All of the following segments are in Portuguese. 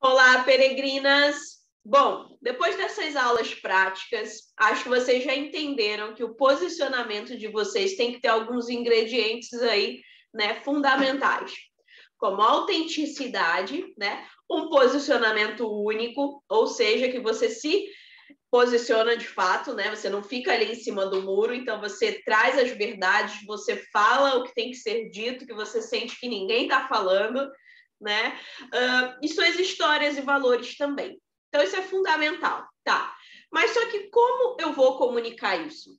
Olá, peregrinas! Bom, depois dessas aulas práticas, acho que vocês já entenderam que o posicionamento de vocês tem que ter alguns ingredientes aí, né, fundamentais, como autenticidade, né, um posicionamento único, ou seja, que você se posiciona de fato, né? Você não fica ali em cima do muro, então você traz as verdades, você fala o que tem que ser dito, que você sente que ninguém está falando, né? Uh, e suas histórias e valores também. Então, isso é fundamental, tá? Mas só que como eu vou comunicar isso?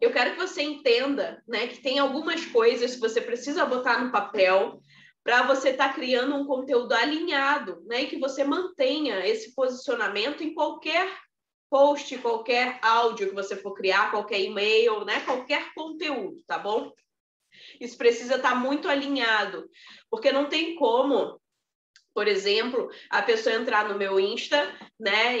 Eu quero que você entenda, né, que tem algumas coisas que você precisa botar no papel para você estar tá criando um conteúdo alinhado, né, e que você mantenha esse posicionamento em qualquer post, qualquer áudio que você for criar, qualquer e-mail, né, qualquer conteúdo, tá bom? Isso precisa estar muito alinhado, porque não tem como, por exemplo, a pessoa entrar no meu Insta, né,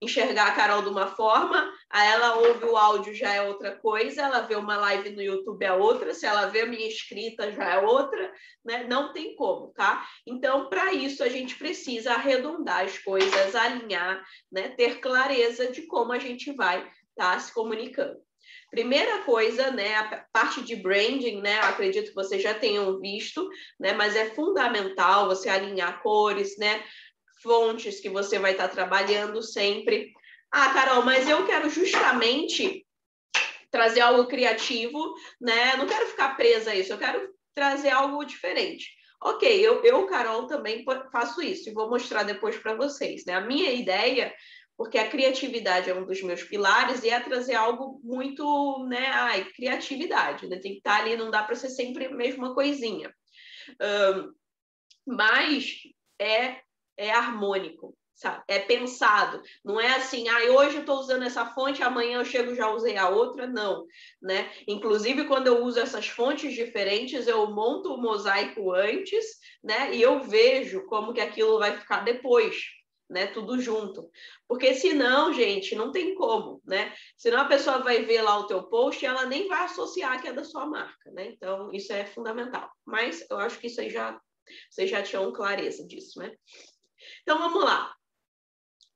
enxergar a Carol de uma forma, aí ela ouve o áudio já é outra coisa, ela vê uma live no YouTube é outra, se ela vê a minha escrita já é outra, né? Não tem como, tá? Então, para isso a gente precisa arredondar as coisas, alinhar, né, ter clareza de como a gente vai estar tá se comunicando. Primeira coisa, né, a parte de branding, né, acredito que vocês já tenham visto, né, mas é fundamental você alinhar cores, né, fontes que você vai estar trabalhando sempre. Ah, Carol, mas eu quero justamente trazer algo criativo, né, não quero ficar presa a isso, eu quero trazer algo diferente. Ok, eu, eu Carol, também faço isso e vou mostrar depois para vocês, né? A minha ideia porque a criatividade é um dos meus pilares e é trazer algo muito, né, ai, criatividade, né? Tem que estar ali, não dá para ser sempre a mesma coisinha. Um, mas é, é harmônico, sabe? É pensado. Não é assim, ah, hoje eu estou usando essa fonte, amanhã eu chego já usei a outra, não, né? Inclusive, quando eu uso essas fontes diferentes, eu monto o mosaico antes, né? E eu vejo como que aquilo vai ficar depois né? Tudo junto. Porque senão, gente, não tem como, né? Senão a pessoa vai ver lá o teu post e ela nem vai associar que é da sua marca, né? Então, isso é fundamental. Mas eu acho que isso aí já vocês já tinham clareza disso, né? Então vamos lá.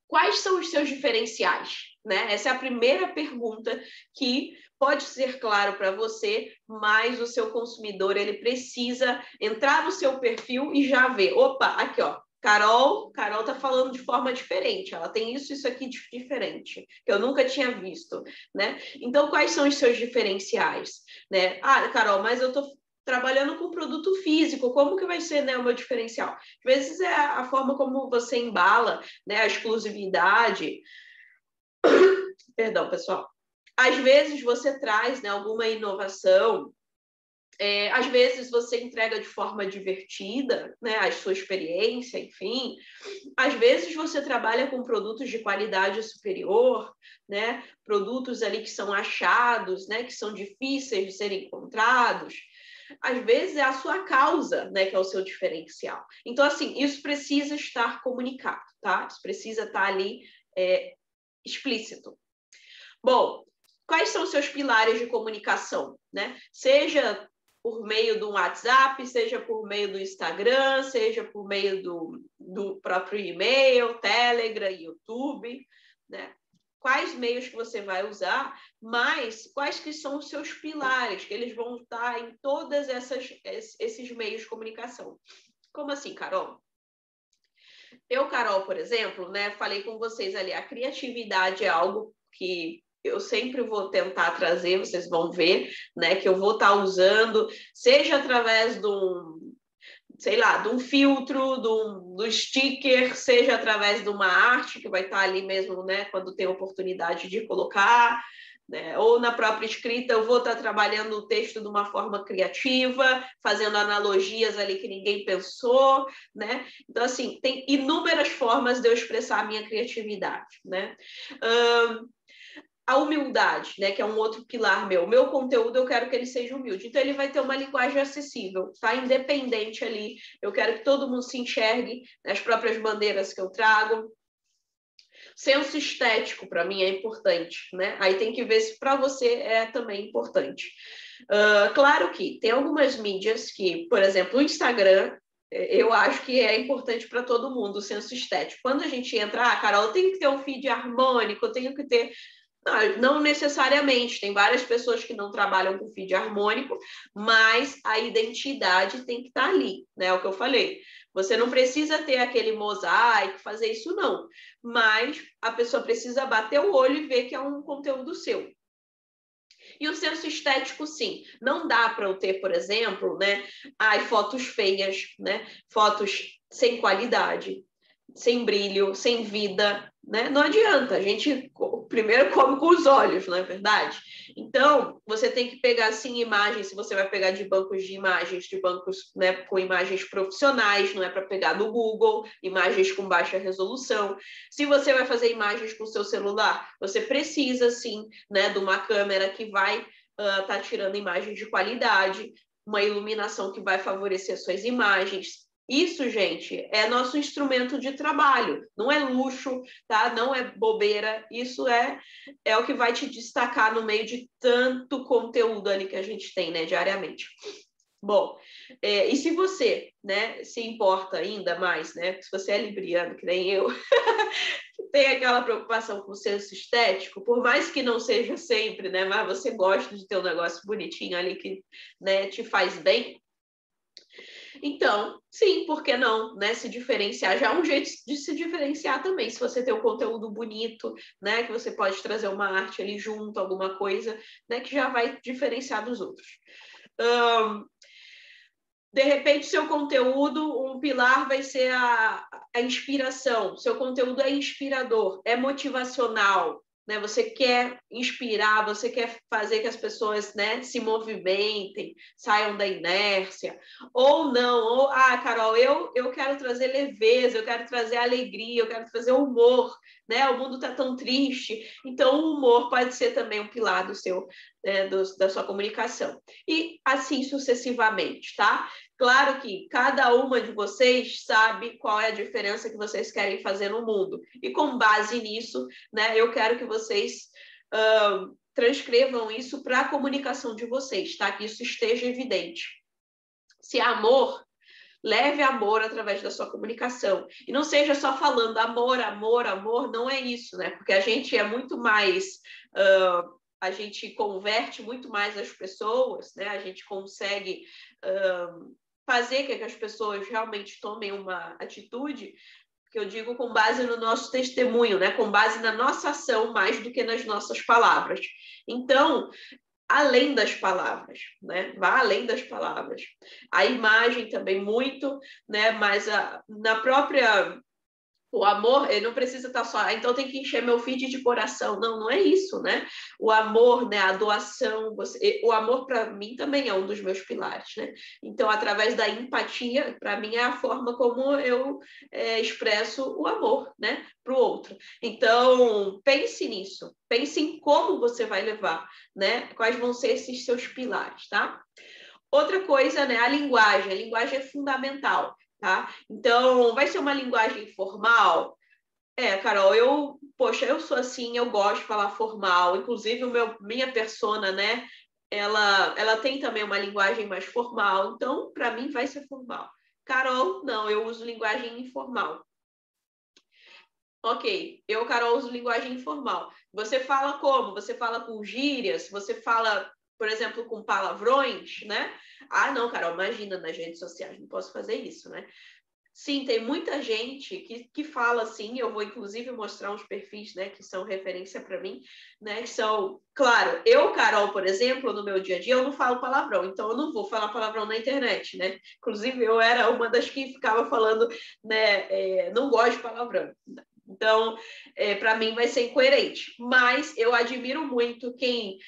Quais são os seus diferenciais? Né? Essa é a primeira pergunta que pode ser claro para você, mas o seu consumidor ele precisa entrar no seu perfil e já ver, opa, aqui ó, Carol, Carol tá falando de forma diferente, ela tem isso, isso aqui diferente, que eu nunca tinha visto, né? Então, quais são os seus diferenciais, né? Ah, Carol, mas eu tô trabalhando com produto físico, como que vai ser né, o meu diferencial? Às vezes é a forma como você embala, né, a exclusividade. Perdão, pessoal. Às vezes você traz né, alguma inovação, é, às vezes você entrega de forma divertida, né, a sua experiência, enfim. Às vezes você trabalha com produtos de qualidade superior, né, produtos ali que são achados, né, que são difíceis de serem encontrados. Às vezes é a sua causa, né, que é o seu diferencial. Então, assim, isso precisa estar comunicado, tá? Isso precisa estar ali é, explícito. Bom, quais são os seus pilares de comunicação, né? Seja por meio do WhatsApp, seja por meio do Instagram, seja por meio do, do próprio e-mail, Telegram, YouTube, né? Quais meios que você vai usar, mas quais que são os seus pilares, que eles vão estar em todos esses meios de comunicação. Como assim, Carol? Eu, Carol, por exemplo, né, falei com vocês ali, a criatividade é algo que eu sempre vou tentar trazer, vocês vão ver, né, que eu vou estar tá usando, seja através de um, sei lá, de um filtro, de um, do sticker, seja através de uma arte que vai estar tá ali mesmo, né, quando tem oportunidade de colocar, né, ou na própria escrita eu vou estar tá trabalhando o texto de uma forma criativa, fazendo analogias ali que ninguém pensou, né? Então, assim, tem inúmeras formas de eu expressar a minha criatividade, né? Um, a humildade, né, que é um outro pilar meu. Meu conteúdo eu quero que ele seja humilde. Então ele vai ter uma linguagem acessível, tá? Independente ali. Eu quero que todo mundo se enxergue nas próprias bandeiras que eu trago. Senso estético para mim é importante, né? Aí tem que ver se para você é também importante. Uh, claro que tem algumas mídias que, por exemplo, o Instagram eu acho que é importante para todo mundo o senso estético. Quando a gente entra, ah, Carol, eu tenho que ter um feed harmônico, eu tenho que ter. Não, necessariamente, tem várias pessoas que não trabalham com feed harmônico, mas a identidade tem que estar tá ali, né? É o que eu falei. Você não precisa ter aquele mosaico, fazer isso, não. Mas a pessoa precisa bater o olho e ver que é um conteúdo seu. E o senso estético, sim. Não dá para eu ter, por exemplo, né, ai, fotos feias, né? Fotos sem qualidade, sem brilho, sem vida, né? Não adianta. A gente primeiro come com os olhos, não é verdade? Então, você tem que pegar assim imagens, se você vai pegar de bancos de imagens, de bancos, né, com imagens profissionais, não é para pegar do Google, imagens com baixa resolução. Se você vai fazer imagens com seu celular, você precisa sim, né, de uma câmera que vai estar uh, tá tirando imagens de qualidade, uma iluminação que vai favorecer suas imagens, isso, gente, é nosso instrumento de trabalho. Não é luxo, tá? Não é bobeira. Isso é é o que vai te destacar no meio de tanto conteúdo ali que a gente tem, né, diariamente. Bom, é, e se você, né, se importa ainda mais, né, se você é libriano, que nem eu, tem aquela preocupação com o senso estético, por mais que não seja sempre, né, mas você gosta de ter um negócio bonitinho ali que, né, te faz bem, então, sim, por que não, né? Se diferenciar já é um jeito de se diferenciar também. Se você tem um conteúdo bonito, né? Que você pode trazer uma arte ali junto, alguma coisa, né? Que já vai diferenciar dos outros. Um, de repente, seu conteúdo, um pilar vai ser a, a inspiração. Seu conteúdo é inspirador, é motivacional, né? Você quer inspirar, você quer fazer que as pessoas, né, se movimentem, saiam da inércia, ou não, ou ah, Carol, eu eu quero trazer leveza, eu quero trazer alegria, eu quero trazer humor, né? O mundo está tão triste, então o humor pode ser também um pilar do seu né, do, da sua comunicação e assim sucessivamente, tá? Claro que cada uma de vocês sabe qual é a diferença que vocês querem fazer no mundo. E com base nisso, né, eu quero que vocês uh, transcrevam isso para a comunicação de vocês, tá? Que isso esteja evidente. Se amor, leve amor através da sua comunicação. E não seja só falando amor, amor, amor, não é isso, né? Porque a gente é muito mais. Uh, a gente converte muito mais as pessoas, né? A gente consegue uh, fazer que as pessoas realmente tomem uma atitude, que eu digo com base no nosso testemunho, né? com base na nossa ação mais do que nas nossas palavras. Então, além das palavras, né? Vá além das palavras. A imagem também muito, né? Mas a, na própria o amor, ele não precisa estar só, ah, então tem que encher meu feed de coração. Não, não é isso, né? O amor, né, a doação, você, o amor para mim também é um dos meus pilares, né? Então, através da empatia, para mim é a forma como eu é, expresso o amor, né, para o outro. Então, pense nisso, pense em como você vai levar, né? Quais vão ser esses seus pilares, tá? Outra coisa, né, a linguagem. A linguagem é fundamental tá? Então, vai ser uma linguagem formal? É, Carol, eu, poxa, eu sou assim, eu gosto de falar formal, inclusive o meu, minha persona, né? Ela, ela tem também uma linguagem mais formal, então, para mim, vai ser formal. Carol, não, eu uso linguagem informal. Ok, eu, Carol, uso linguagem informal. Você fala como? Você fala com gírias? Você fala por exemplo, com palavrões, né? Ah, não, Carol, imagina nas redes sociais, não posso fazer isso, né? Sim, tem muita gente que, que fala assim, eu vou inclusive mostrar uns perfis, né, que são referência para mim, né, que são, claro, eu, Carol, por exemplo, no meu dia a dia, eu não falo palavrão, então eu não vou falar palavrão na internet, né, inclusive eu era uma das que ficava falando, né, é, não gosto de palavrão, então, é, para mim vai ser incoerente, mas eu admiro muito quem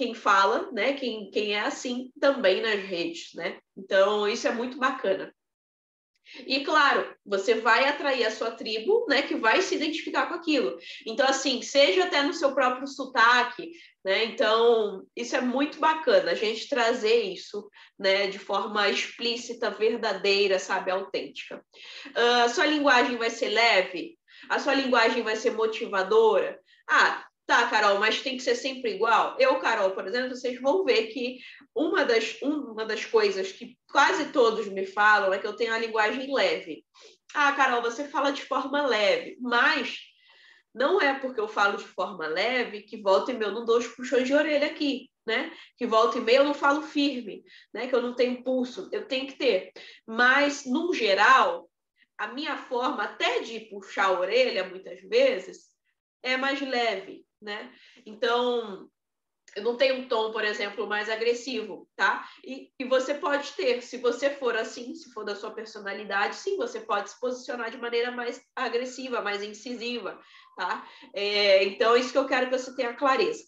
quem fala, né? Quem, quem é assim também nas redes, né? Então, isso é muito bacana. E claro, você vai atrair a sua tribo, né, que vai se identificar com aquilo. Então, assim, seja até no seu próprio sotaque, né? Então, isso é muito bacana, a gente trazer isso, né, de forma explícita, verdadeira, sabe, autêntica. Uh, a sua linguagem vai ser leve? A sua linguagem vai ser motivadora? Ah, Tá, Carol, mas tem que ser sempre igual? Eu, Carol, por exemplo, vocês vão ver que uma das, uma das coisas que quase todos me falam é que eu tenho a linguagem leve. Ah, Carol, você fala de forma leve, mas não é porque eu falo de forma leve que volta e meia eu não dou os puxões de orelha aqui, né? Que volta e meia eu não falo firme, né? Que eu não tenho pulso, eu tenho que ter. Mas, no geral, a minha forma até de puxar a orelha, muitas vezes, é mais leve, né? Então, eu não tenho um tom, por exemplo, mais agressivo, tá? E, e, você pode ter, se você for assim, se for da sua personalidade, sim, você pode se posicionar de maneira mais agressiva, mais incisiva, tá? É, então, isso que eu quero que você tenha clareza.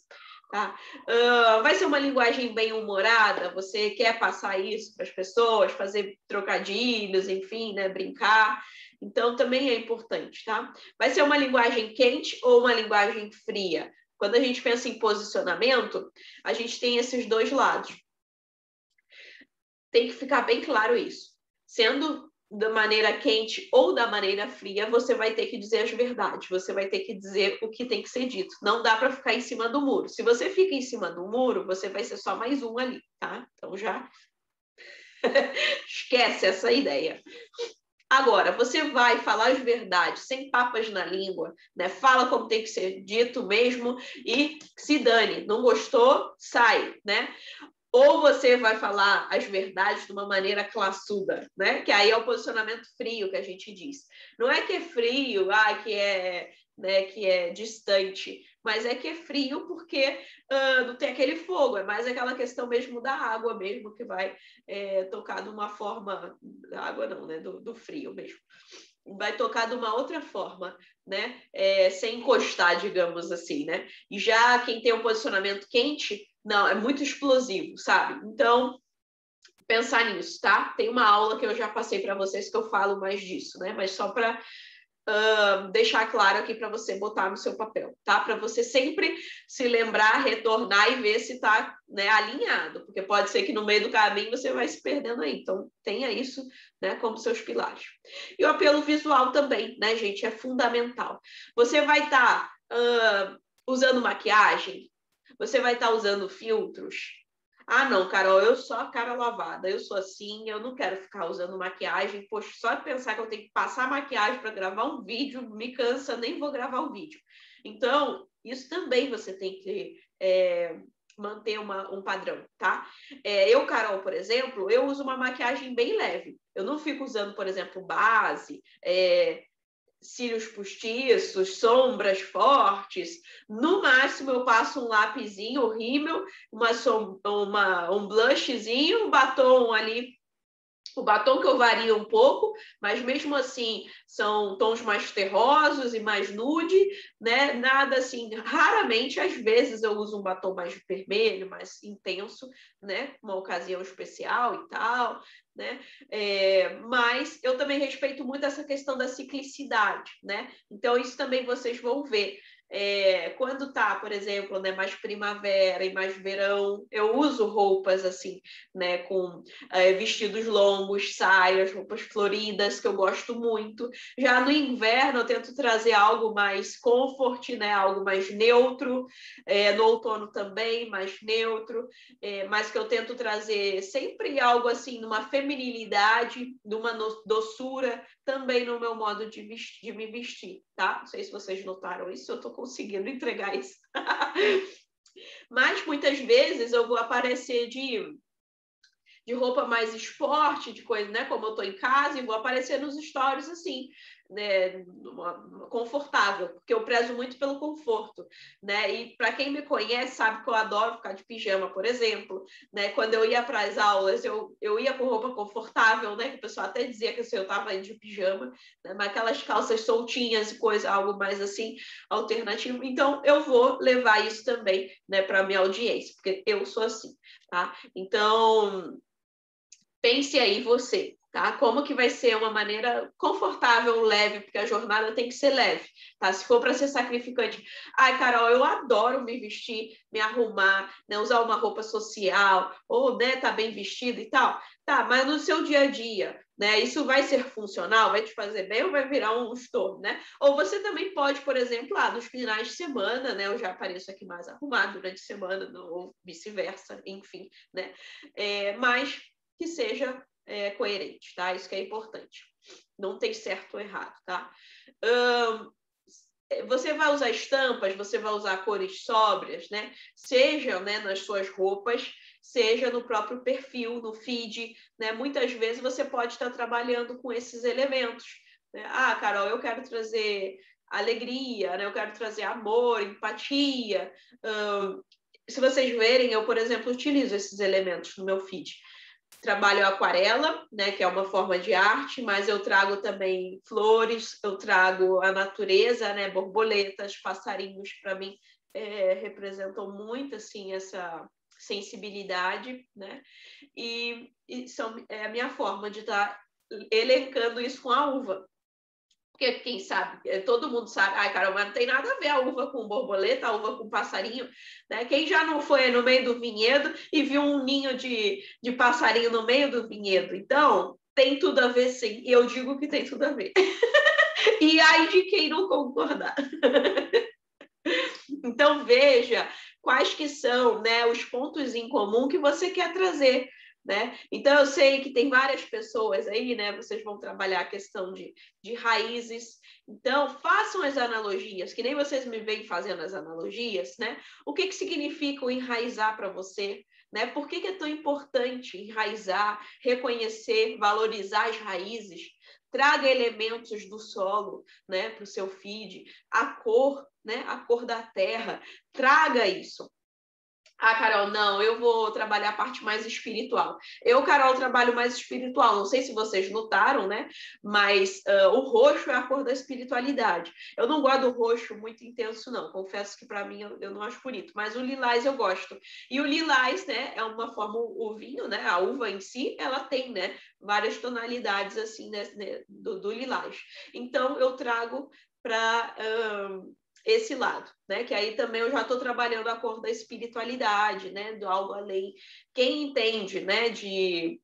Tá? Uh, vai ser uma linguagem bem humorada, você quer passar isso para as pessoas, fazer trocadilhos, enfim, né, brincar. Então, também é importante, tá? Vai ser uma linguagem quente ou uma linguagem fria? Quando a gente pensa em posicionamento, a gente tem esses dois lados. Tem que ficar bem claro isso. Sendo da maneira quente ou da maneira fria, você vai ter que dizer as verdades, você vai ter que dizer o que tem que ser dito. Não dá para ficar em cima do muro. Se você fica em cima do muro, você vai ser só mais um ali, tá? Então já esquece essa ideia. Agora, você vai falar as verdades, sem papas na língua, né? Fala como tem que ser dito mesmo e se dane. Não gostou? Sai, né? ou você vai falar as verdades de uma maneira classuda, né? Que aí é o posicionamento frio que a gente diz. Não é que é frio, ah, que é, né, que é distante, mas é que é frio porque uh, não tem aquele fogo, é mais aquela questão mesmo da água mesmo que vai é, tocar de uma forma, água não, né? Do, do frio mesmo vai tocar de uma outra forma, né? É, sem encostar, digamos assim, né? E já quem tem um posicionamento quente não, é muito explosivo, sabe? Então, pensar nisso, tá? Tem uma aula que eu já passei para vocês que eu falo mais disso, né? Mas só para uh, deixar claro aqui para você botar no seu papel, tá? Para você sempre se lembrar, retornar e ver se está né, alinhado, porque pode ser que no meio do caminho você vai se perdendo aí. Então, tenha isso né, como seus pilares. E o apelo visual também, né, gente? É fundamental. Você vai estar tá, uh, usando maquiagem, você vai estar tá usando filtros? Ah, não, Carol, eu sou a cara lavada, eu sou assim, eu não quero ficar usando maquiagem. Poxa, só pensar que eu tenho que passar maquiagem para gravar um vídeo me cansa, nem vou gravar o vídeo. Então, isso também você tem que é, manter uma, um padrão, tá? É, eu, Carol, por exemplo, eu uso uma maquiagem bem leve. Eu não fico usando, por exemplo, base, é, cílios postiços, sombras fortes. No máximo, eu passo um lapisinho, um rímel, uma, uma, um blushzinho, um batom ali o batom que eu varia um pouco, mas mesmo assim são tons mais terrosos e mais nude, né? Nada assim, raramente, às vezes eu uso um batom mais vermelho, mais intenso, né? Uma ocasião especial e tal, né? É, mas eu também respeito muito essa questão da ciclicidade, né? Então isso também vocês vão ver. É, quando tá, por exemplo, né, mais primavera e mais verão, eu uso roupas assim, né, com é, vestidos longos, saias, roupas floridas, que eu gosto muito. Já no inverno, eu tento trazer algo mais comfort, né, algo mais neutro. É, no outono também, mais neutro, é, mas que eu tento trazer sempre algo assim, numa feminilidade, numa doçura, também no meu modo de, vestir, de me vestir, tá? Não sei se vocês notaram isso, eu estou conseguindo entregar isso. Mas muitas vezes eu vou aparecer de, de roupa mais esporte, de coisa, né? Como eu estou em casa, e vou aparecer nos stories assim né, confortável, porque eu prezo muito pelo conforto, né? E para quem me conhece sabe que eu adoro ficar de pijama, por exemplo, né? Quando eu ia para as aulas, eu, eu ia com roupa confortável, né? Que o pessoal até dizia que eu estava indo de pijama, né? mas aquelas calças soltinhas e coisa, algo mais assim alternativo. Então eu vou levar isso também, né, para minha audiência, porque eu sou assim, tá? Então pense aí você, tá? Como que vai ser uma maneira confortável, leve, porque a jornada tem que ser leve, tá? Se for para ser sacrificante, ai, Carol, eu adoro me vestir, me arrumar, né? usar uma roupa social, ou, né, tá bem vestido e tal. Tá, mas no seu dia a dia, né? Isso vai ser funcional, vai te fazer bem ou vai virar um estorvo, né? Ou você também pode, por exemplo, lá nos finais de semana, né? Eu já apareço aqui mais arrumado durante a semana, ou vice-versa, enfim, né? É, mas que seja é, coerente, tá? Isso que é importante. Não tem certo ou errado, tá? você vai usar estampas, você vai usar cores sóbrias, né? Seja né, nas suas roupas, seja no próprio perfil, no feed, né? Muitas vezes você pode estar trabalhando com esses elementos. Né? Ah, Carol, eu quero trazer alegria, né? Eu quero trazer amor, empatia. se vocês verem, eu, por exemplo, utilizo esses elementos no meu feed trabalho aquarela, né, que é uma forma de arte, mas eu trago também flores, eu trago a natureza, né, borboletas, passarinhos, para mim é, representam muito assim essa sensibilidade, né, e, e são é a minha forma de estar tá elencando isso com a uva, porque quem sabe, é, todo mundo sabe, ai, cara, mas não tem nada a ver a uva com borboleta, a uva com passarinho, né? Quem já não foi no meio do vinhedo e viu um ninho de, de passarinho no meio do vinhedo? Então, tem tudo a ver sim, e eu digo que tem tudo a ver. e aí de quem não concordar. então, veja quais que são né, os pontos em comum que você quer trazer né? Então, eu sei que tem várias pessoas aí, né? Vocês vão trabalhar a questão de, de raízes. Então, façam as analogias, que nem vocês me vêm fazendo as analogias, né? O que, que significa o enraizar para você? Né? Por que, que é tão importante enraizar, reconhecer, valorizar as raízes? Traga elementos do solo né, para o seu feed, a cor, né, a cor da terra, traga isso. Ah, Carol, não, eu vou trabalhar a parte mais espiritual. Eu, Carol, trabalho mais espiritual. Não sei se vocês notaram, né? Mas uh, o roxo é a cor da espiritualidade. Eu não gosto do roxo muito intenso, não. Confesso que para mim eu, eu, não acho bonito. Mas o lilás eu gosto. E o lilás, né? É uma forma, o vinho, né? A uva em si, ela tem, né? Várias tonalidades assim né, do, do lilás. Então eu trago para esse lado, né? Que aí também eu já estou trabalhando a cor da espiritualidade, né? Do algo além. Quem entende, né? De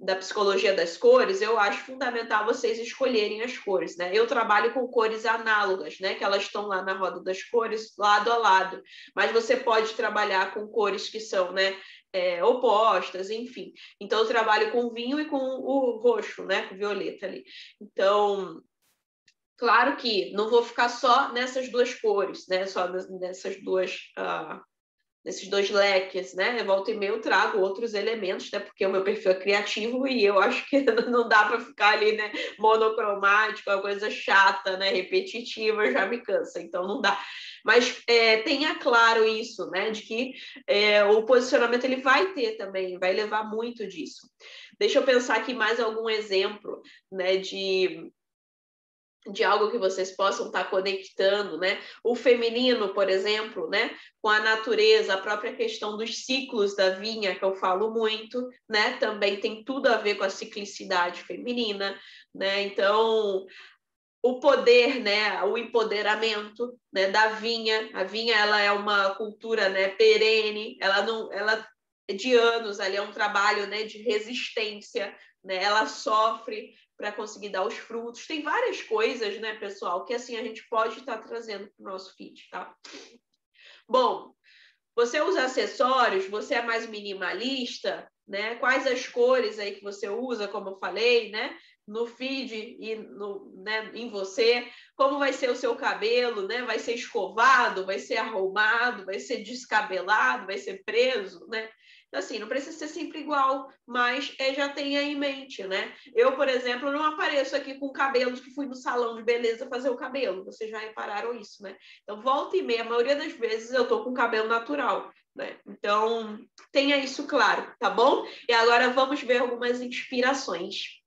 da psicologia das cores, eu acho fundamental vocês escolherem as cores, né? Eu trabalho com cores análogas, né? Que elas estão lá na roda das cores, lado a lado. Mas você pode trabalhar com cores que são, né? É, opostas, enfim. Então, eu trabalho com vinho e com o roxo, né? Com violeta ali. Então, Claro que não vou ficar só nessas duas cores, né? Só nessas duas, uh, nesses dois leques, né? Volta e meia eu trago outros elementos, né? Porque o meu perfil é criativo e eu acho que não dá para ficar ali, né? Monocromático, uma coisa chata, né? Repetitiva, já me cansa, então não dá. Mas é, tenha claro isso, né? De que é, o posicionamento ele vai ter também, vai levar muito disso. Deixa eu pensar aqui mais algum exemplo, né? De de algo que vocês possam estar conectando, né? O feminino, por exemplo, né? Com a natureza, a própria questão dos ciclos da vinha, que eu falo muito, né? Também tem tudo a ver com a ciclicidade feminina, né? Então, o poder, né? O empoderamento, né? Da vinha. A vinha, ela é uma cultura, né? Perene. Ela não, ela é de anos, ali é um trabalho, né? De resistência, né? Ela sofre para conseguir dar os frutos. Tem várias coisas, né, pessoal, que assim a gente pode estar tá trazendo para o nosso feed, tá? Bom, você usa acessórios, você é mais minimalista, né? Quais as cores aí que você usa, como eu falei, né? No feed e no, né, em você, como vai ser o seu cabelo, né? Vai ser escovado, vai ser arrumado, vai ser descabelado, vai ser preso, né? Assim, não precisa ser sempre igual, mas é, já tenha em mente, né? Eu, por exemplo, não apareço aqui com cabelos que fui no salão de beleza fazer o cabelo. Vocês já repararam isso, né? Então, volta e meia, a maioria das vezes eu tô com cabelo natural, né? Então, tenha isso claro, tá bom? E agora vamos ver algumas inspirações.